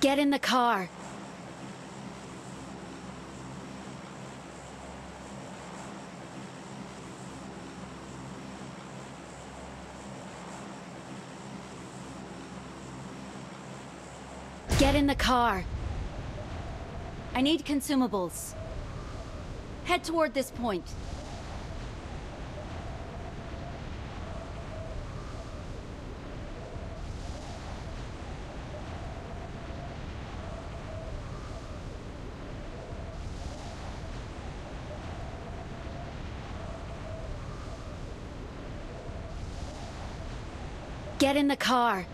Get in the car. Get in the car. I need consumables. Head toward this point. Get in the car.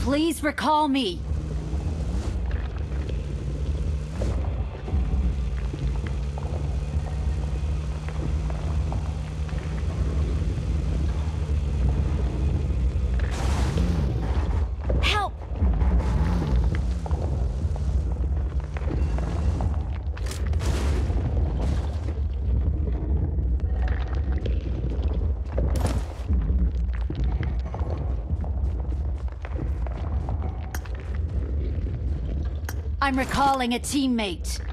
Please recall me. I'm recalling a teammate.